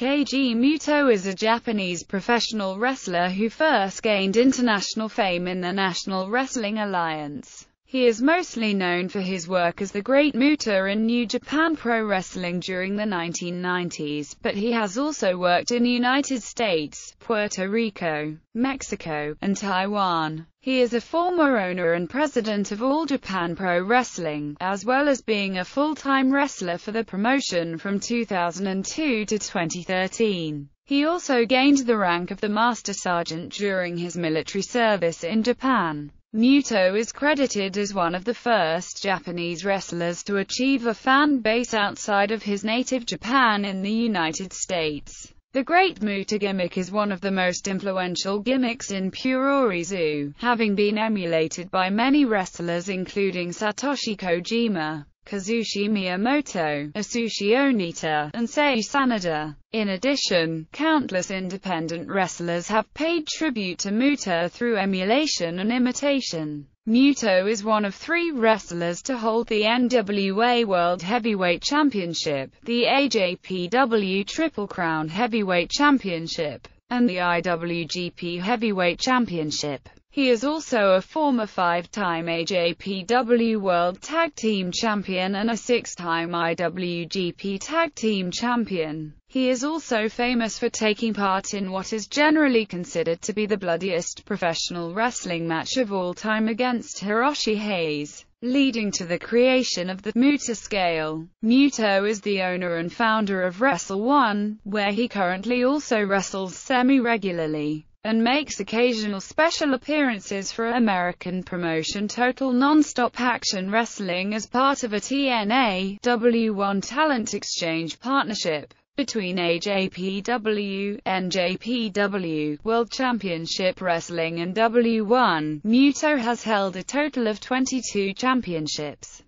Keiji Mutoh is a Japanese professional wrestler who first gained international fame in the National Wrestling Alliance. He is mostly known for his work as the Great Muta in New Japan Pro Wrestling during the 1990s, but he has also worked in the United States, Puerto Rico, Mexico, and Taiwan. He is a former owner and president of All Japan Pro Wrestling, as well as being a full-time wrestler for the promotion from 2002 to 2013. He also gained the rank of the Master Sergeant during his military service in Japan. Mutoh is credited as one of the first Japanese wrestlers to achieve a fan base outside of his native Japan in the United States. The Great Muta gimmick is one of the most influential gimmicks in Puroresu, having been emulated by many wrestlers including Satoshi Kojima. Kazushi Miyamoto, Atsushi Onita, and Sei Sanada. In addition, countless independent wrestlers have paid tribute to Muta through emulation and imitation. Mutoh is one of three wrestlers to hold the NWA World Heavyweight Championship, the AJPW Triple Crown Heavyweight Championship, and the IWGP Heavyweight Championship. He is also a former five-time AJPW World Tag Team Champion and a six-time IWGP Tag Team Champion. He is also famous for taking part in what is generally considered to be the bloodiest professional wrestling match of all time against Hiroshi Hase leading to the creation of the Muta scale. Mutoh is the owner and founder of Wrestle One, where he currently also wrestles semi-regularly and makes occasional special appearances for American promotion Total Nonstop Action Wrestling as part of a TNA W1 talent exchange partnership between AJPW, NJPW, World Championship Wrestling and W1. Mutoh has held a total of 22 championships.